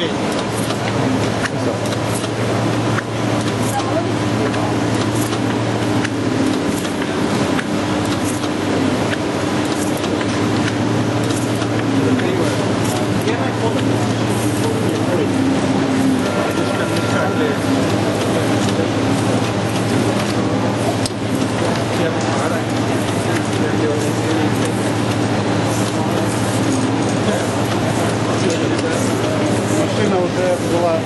Amen. Была